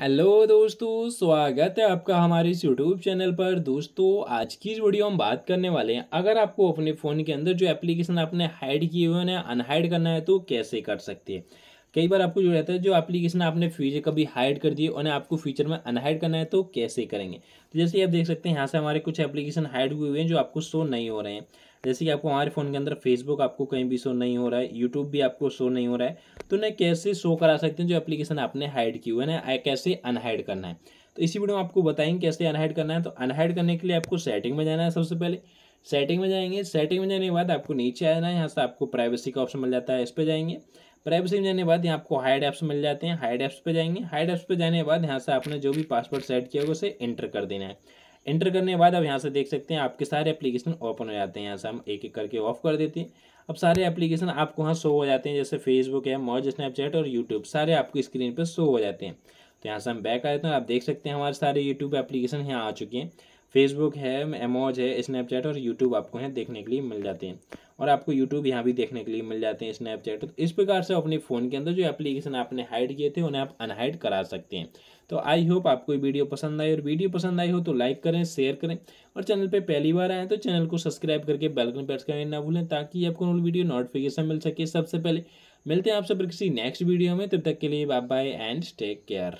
Hello दोस्तों, स्वागत है आपका हमारे इस यूट्यूब चैनल पर। दोस्तों, आज की इस वीडियो हम बात करने वाले हैं। अगर आपको अपने फ़ोन के अंदर जो एप्लीकेशन आपने हाइड किए हुए हैं अनहाइड करना है तो कैसे कर सकते हैं? कई बार आपको जो रहता है, जो एप्लीकेशन आपने फीचर कभी हाइड कर दिए, उन्हें आपको फीचर में अनहाइड करना है तो कैसे करेंगे? तो जैसे आप देख सकते हैं, यहाँ से हमारे कुछ एप्लीकेशन हाइड हुए हुए हैं, जो आपको शो नहीं हो रहे हैं। जैसे कि आपको हमारे फ़ोन के अंदर फेसबुक आपको कहीं भी शो नहीं हो रहा है यूट्यूब भी आपको शो नहीं हो रहा है तो उन्हें कैसे शो करा सकते हैं, जो एप्लीकेशन आपने हाइड की हुए ना कैसे अनहाइड करना है? तो इसी वीडियो में आपको बताएँगे कैसे अनहाइड करना है। तो अनहाइड करने के लिए आपको सेटिंग में जाना है सबसे पहले। सेटिंग में जाएँगे। सेटिंग में जाने के बाद आपको नीचे आना है। यहाँ से आपको प्राइवेसी का ऑप्शन मिल जाता है। इस पर जाएँगे। प्राइवेसी में जाने के बाद यहाँ आपको हाइड ऐप्स मिल जाते हैं। हाइड ऐप्स पे जाएँगे। हाइड ऐप्स पे जाने के बाद यहाँ से आपने जो भी पासवर्ड सेट किया होगा उसे एंटर कर देना है। एंटर करने के बाद अब यहाँ से देख सकते हैं, आपके सारे एप्लीकेशन ओपन हो जाते हैं। यहाँ से हम एक एक करके ऑफ़ कर देते हैं। अब सारे एप्लीकेशन आपको वहाँ शो हो जाते हैं। जैसे फेसबुक है मॉज स्नैपचैट और यूट्यूब सारे आपकी स्क्रीन पर शो हो जाते हैं। तो यहाँ से हम बैक आ जाते हैं आप देख सकते हैं हमारे सारे यूट्यूब एप्लीकेशन यहाँ आ चुके हैं। फेसबुक है एमोज है स्नैपचैट और यूट्यूब आपको यहाँ देखने के लिए मिल जाते हैं। और आपको यूट्यूब यहाँ भी देखने के लिए मिल जाते हैं स्नैपचैट तो इस प्रकार से अपने फ़ोन के अंदर जो एप्लीकेशन आपने हाइड किए थे, उन्हें आप अनहाइड करा सकते हैं। तो आई होप आपको वीडियो पसंद आई। और वीडियो पसंद आई हो तो लाइक करें शेयर करें। और चैनल पे पहली बार आए तो चैनल को सब्सक्राइब करके बेलकन प्रेस करें ना भूलें, ताकि आपको वीडियो नोटिफिकेशन मिल सके सबसे पहले। मिलते हैं आपसे किसी नेक्स्ट वीडियो में। तब तक के लिए bye bye and take care